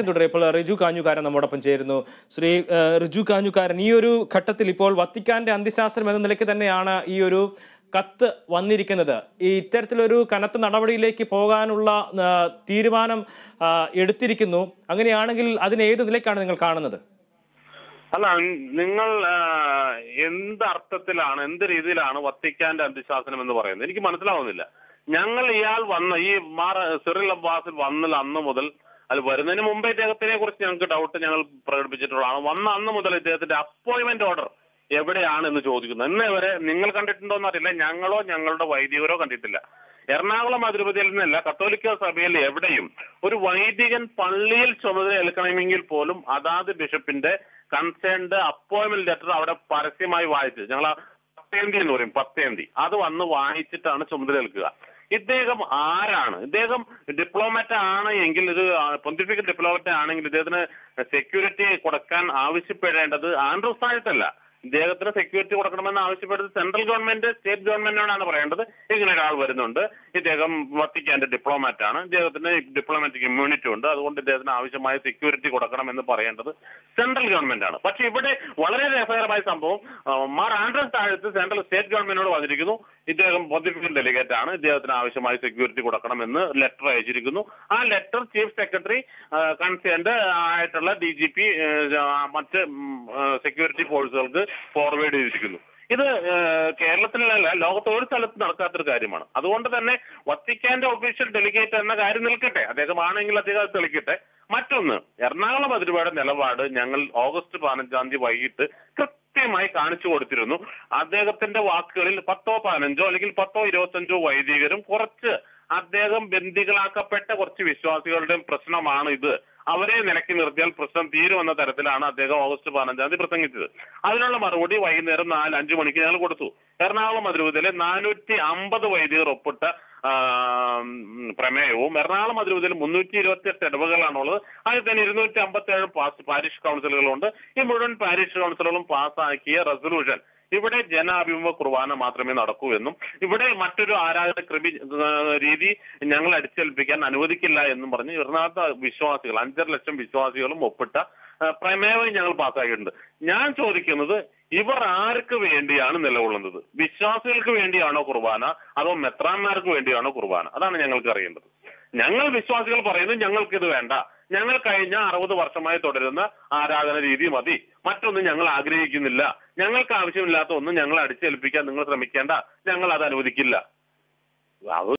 തുടരെ ഇപ്പോൾ റിജു കാഞ്ഞുകാരൻ നമ്മോടൊപ്പം ചേരുന്നു. ശ്രീ റിജു കാഞ്ഞുകാരൻ ഈ ഒരു ഘട്ടത്തിൽ ഇപ്പോൾ വത്തിക്കാന്റെ അന്ത്യശാസ്ത്രം എന്ന നിലയ്ക്ക് തന്നെയാണ് ഈ ഒരു കത്ത് വന്നിരിക്കുന്നത്. ഈ ഇത്തരത്തിലൊരു കനത്ത നടപടിയിലേക്ക് പോകാനുള്ള തീരുമാനം എടുത്തിരിക്കുന്നു. അങ്ങനെയാണെങ്കിൽ അതിന് ഏത് നിലയ്ക്കാണ് നിങ്ങൾ കാണുന്നത്? അല്ല നിങ്ങൾ എന്ത് അർത്ഥത്തിലാണ് എന്ത് രീതിയിലാണ് വത്തിക്കാന്റെ അന്ത്യശാസനം എന്ന് പറയുന്നത്? എനിക്ക് മനസ്സിലാവുന്നില്ല. ഞങ്ങൾ ഇയാൾ വന്ന ഈ മാർ സിറിൽ അബ്ബാസിൽ വന്നൽ അന്ന് മുതൽ അത് വരുന്നതിന് മുമ്പേ ഇദ്ദേഹത്തിനെ കുറിച്ച് ഞങ്ങൾക്ക് ഡൗട്ട് ഞങ്ങൾ പ്രകടിപ്പിച്ചിട്ടുള്ളതാണ് വന്ന അന്ന് മുതൽ ഇദ്ദേഹത്തിന്റെ അപ്പോയിന്റ്മെന്റ് ഓർഡർ എവിടെയാണ് എന്ന് ചോദിക്കുന്നത് ഇന്ന് വരെ നിങ്ങൾ കണ്ടിട്ടുണ്ടോ എന്നറിയില്ല ഞങ്ങളോ ഞങ്ങളുടെ വൈദികരോ കണ്ടിട്ടില്ല. എറണാകുളം അതിരുപതിയിൽ നിന്നല്ല കത്തോലിക്ക സഭയിൽ എവിടെയും ഒരു വൈദികൻ പള്ളിയിൽ ചുമതല ഏൽക്കണമെങ്കിൽ പോലും അതാത് ബിഷപ്പിന്റെ കൺസേൺഡ് അപ്പോയിന്റ്മെന്റ് ലെറ്റർ അവിടെ പരസ്യമായി വായിച്ച് ഞങ്ങൾ പത്തേന്തി എന്ന് പറയും പത്തേന്തി. അത് വന്ന് വായിച്ചിട്ടാണ് ചുമതല ഏൽക്കുക. ഇദ്ദേഹം ആരാണ്? ഇദ്ദേഹം ഡിപ്ലോമാറ്റ് ആണ് എങ്കിൽ ഇത് പൊന്തിഫിക്കൽ ഡിപ്ലോമാറ്റ് ആണെങ്കിൽ ഇദ്ദേഹത്തിന് സെക്യൂരിറ്റി കൊടുക്കാൻ ആവശ്യപ്പെടേണ്ടത് ആൻഡ്രൂസ് ആയിട്ടല്ല ഇദ്ദേഹത്തിന് സെക്യൂരിറ്റി കൊടുക്കണമെന്ന് ആവശ്യപ്പെട്ടത് സെൻട്രൽ ഗവൺമെന്റ് സ്റ്റേറ്റ് ഗവൺമെന്റിനോടാണ് പറയേണ്ടത്. ഇങ്ങനെ ഒരാൾ വരുന്നുണ്ട്. ഇദ്ദേഹം വത്തിക്കാന്റെ ഡിപ്ലോമാറ്റ് ആണ്. ഇദ്ദേഹത്തിന് ഡിപ്ലോമാറ്റിക് ഇമ്മ്യൂണിറ്റി ഉണ്ട്. അതുകൊണ്ട് ഇദ്ദേഹത്തിന് ആവശ്യമായ സെക്യൂരിറ്റി കൊടുക്കണം എന്ന് പറയേണ്ടത് സെൻട്രൽ ഗവൺമെന്റ് ആണ്. പക്ഷെ ഇവിടെ വളരെ രസകരമായ സംഭവം Mar Andrews Thazhath central state ഗവൺമെന്റിനോട് വന്നിരിക്കുന്നു ഇദ്ദേഹം പൊന്തിഫിക്കൽ ഡെലിഗേറ്റ് ആണ്. ഇദ്ദേഹത്തിന് ആവശ്യമായ സെക്യൂരിറ്റി കൊടുക്കണമെന്ന് ലെറ്റർ അയച്ചിരിക്കുന്നു. ആ ലെറ്റർ ചീഫ് സെക്രട്ടറി കൺസേൺഡ് ആയിട്ടുള്ള ഡി ജി പി മറ്റ് സെക്യൂരിറ്റി ഫോഴ്സുകൾക്ക് ഫോർവേഡ് ചെയ്തിരിക്കുന്നു. ഇത് കേരളത്തിലല്ല ലോകത്ത് ഒരു സ്ഥലത്ത് നടക്കാത്തൊരു കാര്യമാണ്. അതുകൊണ്ട് തന്നെ വത്തിക്കാന്റെ ഒഫീഷ്യൽ ഡെലിഗേറ്റ് എന്ന കാര്യം നിൽക്കട്ടെ. അദ്ദേഹം ആണെങ്കിൽ അദ്ദേഹം തെളിക്കട്ടെ. മറ്റൊന്ന് എറണാകുളം അതിരൂപയുടെ നിലപാട് ഞങ്ങൾ ഓഗസ്റ്റ് പതിനഞ്ചാം തീയതി വൈകിട്ട് കൃത്യമായി കാണിച്ചു കൊടുത്തിരുന്നു. അദ്ദേഹത്തിന്റെ വാക്കുകളിൽ പത്തോ പതിനഞ്ചോ അല്ലെങ്കിൽ പത്തോ ഇരുപത്തഞ്ചോ വൈദികരും കുറച്ച് അദ്ദേഹം ബന്ദികളാക്കപ്പെട്ട കുറച്ച് വിശ്വാസികളുടെയും പ്രശ്നമാണ് ഇത്. അവരെ നിലയ്ക്ക് നിർത്തിയാൽ പ്രശ്നം തീരുമെന്ന തരത്തിലാണ് അദ്ദേഹം ഓഗസ്റ്റ് പതിനഞ്ചാം തീയതി പ്രസംഗിച്ചത്. അതിനുള്ള മറുപടി വൈകുന്നേരം നാല് അഞ്ചു മണിക്ക് ഞങ്ങൾ കൊടുത്തു. എറണാകുളം അതിരൂപതയിലെ നാനൂറ്റി അമ്പത് വൈദികർ ഒപ്പിട്ട പ്രമേയവും എറണാകുളം അതിരൂപതയിൽ മുന്നൂറ്റി ഇരുപത്തി എട്ട് ഇടവകളാണുള്ളത്. അതിൽ തന്നെ ഇരുന്നൂറ്റി അമ്പത്തി ഏഴ് പാരിഷ് കൗൺസിലുകളുണ്ട്. ഈ മുഴുവൻ പാരിഷ് കൗൺസിലുകളും പാസ്സാക്കിയ റെസൊല്യൂഷൻ ഇവിടെ ജനാഭിമുഖ കുർബാന മാത്രമേ നടക്കൂ എന്നും ഇവിടെ മറ്റൊരു ആരാധന കൃപി രീതി ഞങ്ങൾ അടിച്ചേൽപ്പിക്കാൻ അനുവദിക്കില്ല എന്നും പറഞ്ഞ് ഇറനാഥ വിശ്വാസികൾ അഞ്ചര ലക്ഷം വിശ്വാസികളും ഒപ്പിട്ട പ്രമേയം ഞങ്ങൾ പാസ്സാക്കിയിട്ടുണ്ട്. ഞാൻ ചോദിക്കുന്നത് ഇവർ ആർക്ക് വേണ്ടിയാണ് നിലകൊള്ളുന്നത്? വിശ്വാസികൾക്ക് വേണ്ടിയാണോ കുർബാന അതോ മെത്രാന്മാർക്ക് വേണ്ടിയാണോ കുർബാന? അതാണ് ഞങ്ങൾക്ക് അറിയേണ്ടത്. ഞങ്ങൾ വിശ്വാസികൾ പറയുന്നത് ഞങ്ങൾക്ക് ഇത് വേണ്ട. ഞങ്ങൾ കഴിഞ്ഞ അറുപത് വർഷമായി തുടരുന്ന ആരാധന രീതി മതി. മറ്റൊന്നും ഞങ്ങൾ ആഗ്രഹിക്കുന്നില്ല. ഞങ്ങൾക്ക് ആവശ്യമില്ലാത്ത ഒന്നും ഞങ്ങൾ അടിച്ചേൽപ്പിക്കാൻ നിങ്ങൾ ശ്രമിക്കേണ്ട. ഞങ്ങൾ അത് അനുവദിക്കില്ല. അത്